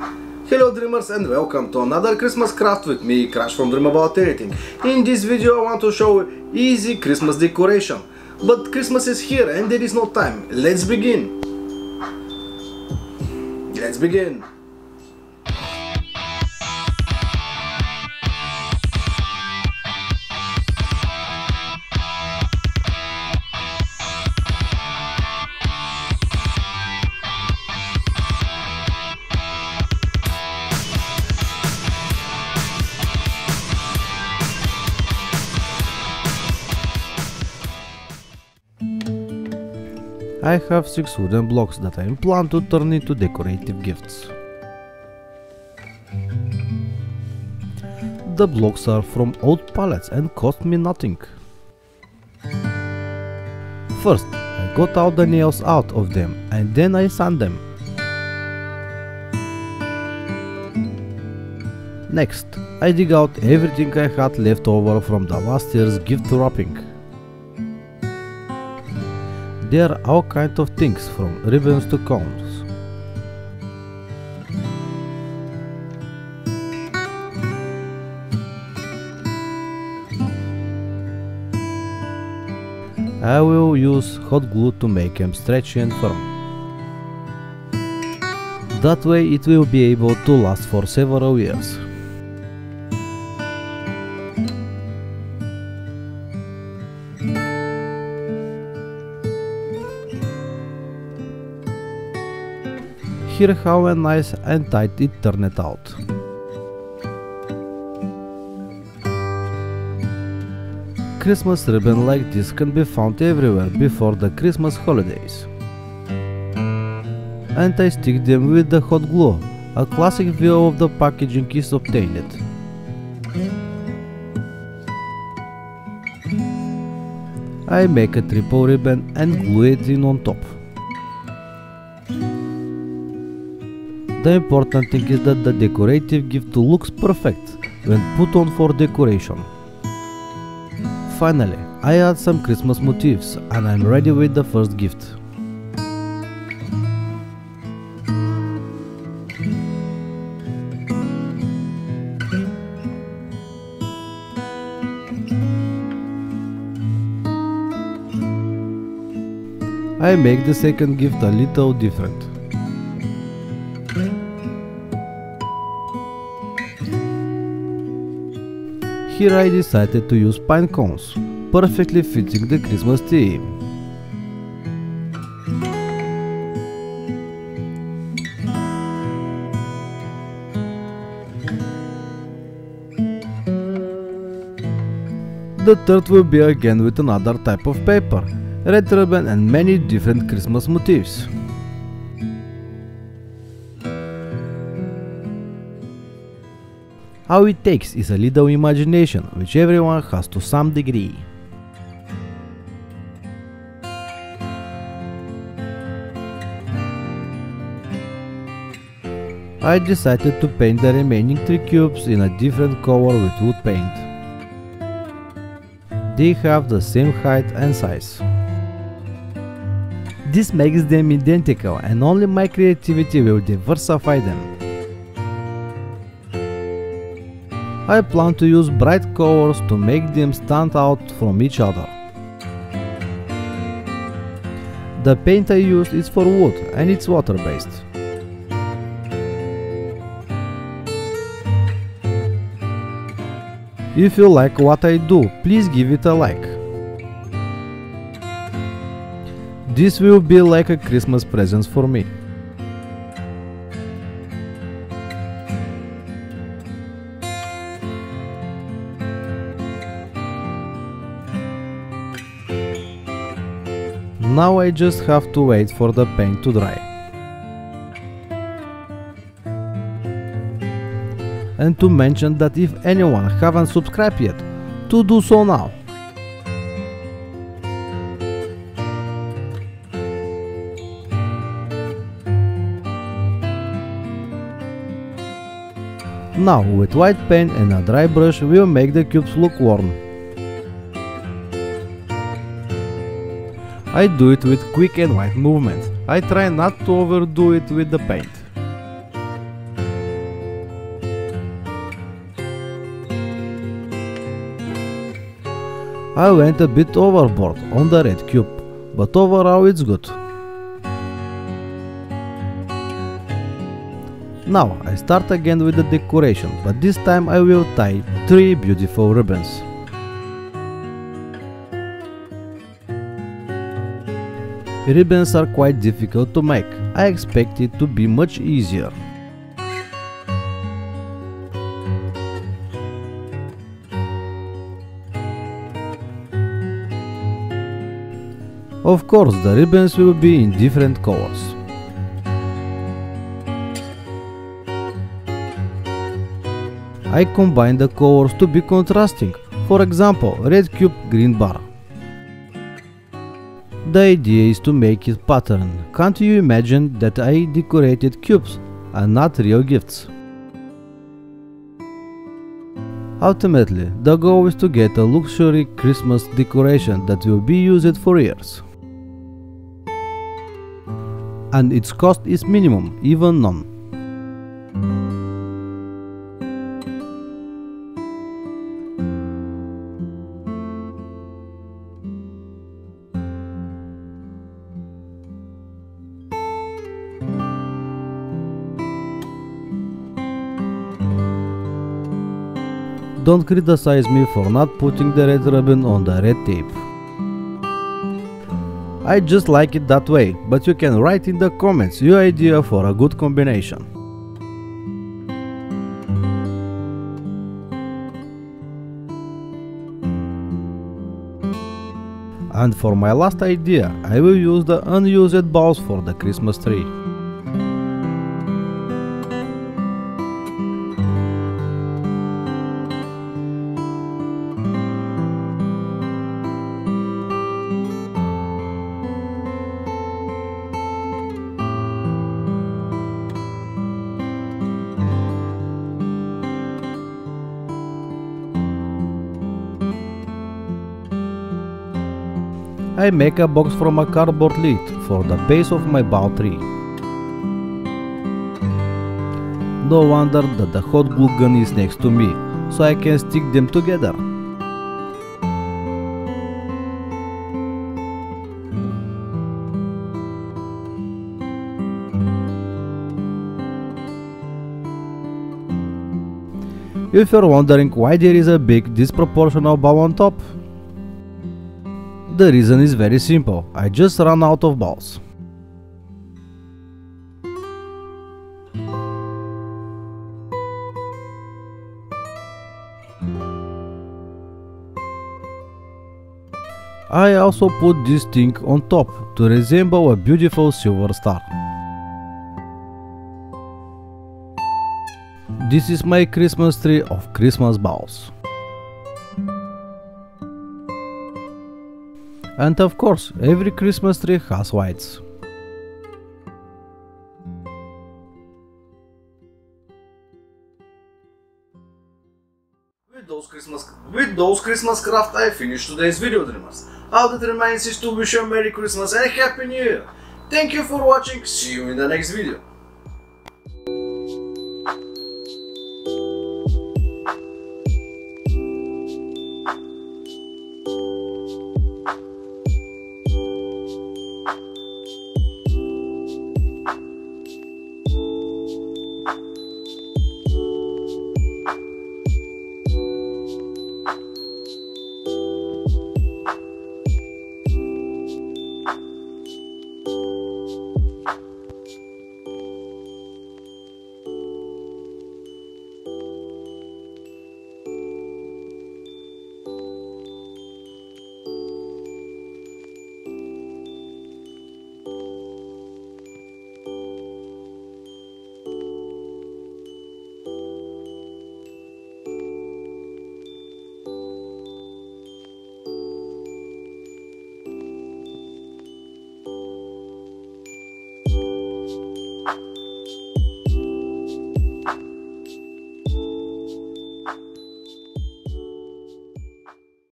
Hello dreamers and welcome to another Christmas craft with me Crash from Dream About Everything. In this video I want to show easy Christmas decoration. But Christmas is here and there is no time. Let's begin. Let's begin. I have 6 wooden blocks that I plan to turn into decorative gifts. The blocks are from old pallets and cost me nothing. First, I got all the nails out of them and then I sand them. Next, I dig out everything I had left over from the last year's gift wrapping. There are all kinds of things from ribbons to cones. I will use hot glue to make them stretchy and firm. That way it will be able to last for several years. Here how a nice and tight it turned out. Christmas ribbon like this can be found everywhere before the Christmas holidays. And I stick them with the hot glue. A classic view of the packaging is obtained. I make a triple ribbon and glue it in on top. The important thing is that the decorative gift looks perfect when put on for decoration. Finally, I add some Christmas motifs and I'm ready with the first gift. I make the second gift a little different. Here I decided to use pine cones, perfectly fitting the Christmas theme. The third will be again with another type of paper, red ribbon and many different Christmas motifs. All it takes is a little imagination, which everyone has to some degree. I decided to paint the remaining 3 cubes in a different color with wood paint. They have the same height and size. This makes them identical and only my creativity will diversify them. I plan to use bright colors to make them stand out from each other. The paint I used is for wood and it's water based. If you like what I do, please give it a like. This will be like a Christmas present for me. Now I just have to wait for the paint to dry. And to mention that if anyone haven't subscribed yet, to do so now. Now with white paint and a dry brush we'll make the cubes look worn. I do it with quick and wide movements. I try not to overdo it with the paint. I went a bit overboard on the red cube, but overall it's good. Now I start again with the decoration, but this time I will tie three beautiful ribbons. Ribbons are quite difficult to make, I expect it to be much easier. Of course, the ribbons will be in different colors. I combine the colors to be contrasting, for example, red cube, green bar. The idea is to make it pattern. Can't you imagine that I decorated cubes and not real gifts? Ultimately, the goal is to get a luxury Christmas decoration that will be used for years and its cost is minimum, even none. Don't criticize me for not putting the red ribbon on the red tape. I just like it that way, but you can write in the comments your idea for a good combination. And for my last idea, I will use the unused balls for the Christmas tree. I make a box from a cardboard lid for the base of my bow tree. No wonder that the hot glue gun is next to me, so I can stick them together. If you're wondering why there is a big disproportional bow on top, the reason is very simple, I just ran out of balls. I also put this thing on top to resemble a beautiful silver star. This is my Christmas tree of Christmas balls. And of course, every Christmas tree has lights. With those Christmas with those Christmas craft I finished today's video dreamers. All that remains is to wish you a Merry Christmas and a Happy New Year. Thank you for watching, see you in the next video.